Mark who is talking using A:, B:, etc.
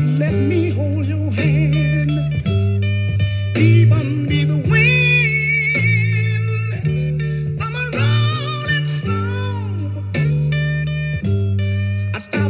A: let me hold your hand, even the wind. I'm a rolling stone. Stop